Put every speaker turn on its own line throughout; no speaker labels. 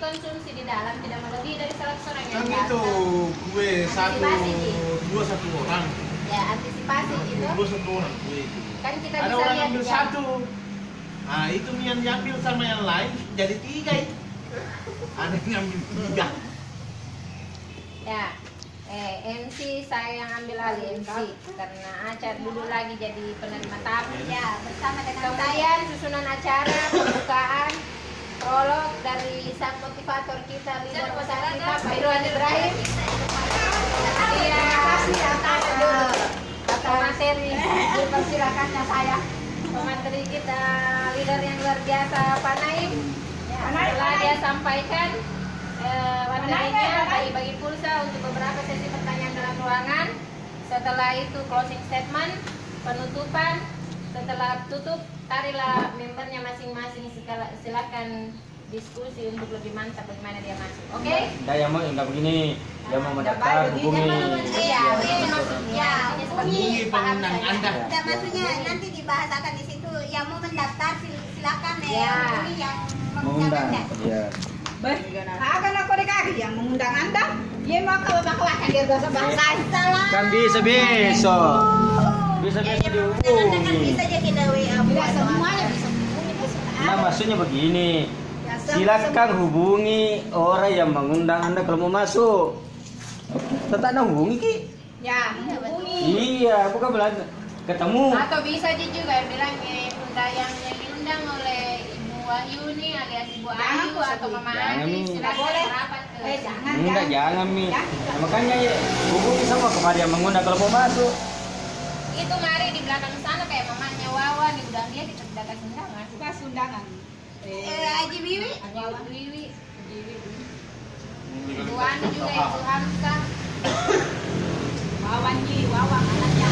dikonsumsi di dalam tidak melebihi dari 100 orang yang
Kan itu kue satu dua satu orang.
Ya, antisipasi gitu.
Dua satu orang kue itu.
Kan kita
Ada
bisa
orang
lihat
ambil
juga.
satu. Nah itu yang diambil sama yang lain jadi tiga itu. Ada yang ambil tiga.
Ya. Eh, MC saya yang ambil alih MC karena acar dulu lagi jadi penerima tamu. Ya, bersama dengan kemudian susunan acara, pembukaan, dari sang motivator kita leader besar kita Pak Irwan Ibrahim. Iya, kasih atas kata materi. Dipersilakannya saya. Pemateri kita leader yang luar biasa Pak Naim. Setelah dia sampaikan eh, materinya bagi-bagi pulsa untuk beberapa sesi pertanyaan dalam ruangan. Setelah itu closing statement, penutupan. Setelah tutup, tarilah membernya masing-masing. Silakan diskusi untuk lebih mantap bagaimana dia masuk. Oke?
Nah, yang mau enggak begini, yang mau mendaftar hubungi.
Iya, ini maksudnya.
Hubungi
saya.
Anda.
Dan maksudnya nanti dibahasakan di situ yang mau mendaftar sil- silakan ya.
Ya.
Ini yang
Mengundang. Iya.
Akan aku dikaki yang mengundang anda. Dia mau kalau bakalakan dia bahasa bangsa.
Salah.
Kan bisa besok. Bisa
Ya,
besok
yang Anda kan
dihubungi.
bisa aja kita WA
Tidak semuanya bisa.
Nah, maksudnya begini. Silakan hubungi orang yang mengundang Anda kalau mau masuk. Tetap Anda hubungi ki.
Ya, menghubungi.
Iya, bukan bilang ketemu.
Atau bisa aja juga bilang eh, undang yang diundang oleh Ibu Wahyuni alias Ibu
Jangan
Ayu atau. Mama
Jangan,
Ani silakan
boleh. Eh, jangan.
Enggak, jangan Mi.
Ya.
Nah, makanya ya, hubungi sama kepada yang mengundang kalau mau masuk.
itu mari di belakang sana kayak mamanya Wawa nih udah dia kita kasih undangan
Pas undangan.
Eh, Haji Biwi.
Hanya Ibu Wiwi Ibu Ani juga Ibu Hamka
Wawan Ji, Wawan anaknya.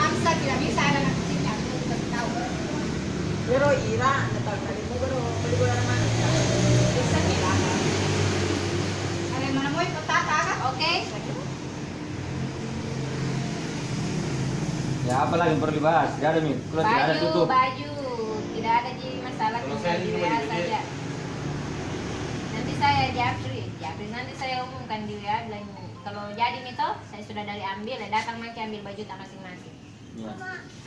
Hamsa tidak bisa ada anak kecilnya. Aku kasih tahu. Pero Ira, natal kali mo pero ko na naman. Bisa nila. Ano mo na mo ipatata ka?
oke
Ya, apa lagi yang perlu dibahas? Tidak ada Mi. Kalau tidak ada
baju
tutup.
baju tidak ada jadi masalah
Kalau
tinggal
saya
di
juga
WA
di WA.
saja nanti saya Japri Japri nanti saya umumkan di WA bilang kalau jadi nih toh saya sudah dari ambil ya datang maki ambil baju tak masing-masing
Ya.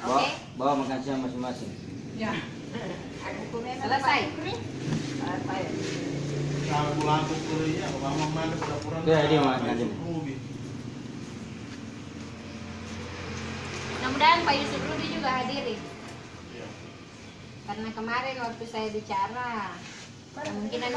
Bawa,
Oke.
bawa makan siang masing-masing.
Ya.
Selesai.
Selesai.
Kalau pulang ke mama mana sudah kurang.
Ya, dia makan.
Mudah-mudahan Pak Yusuf Rudi juga hadiri
Iya.
karena kemarin waktu saya bicara kemungkinan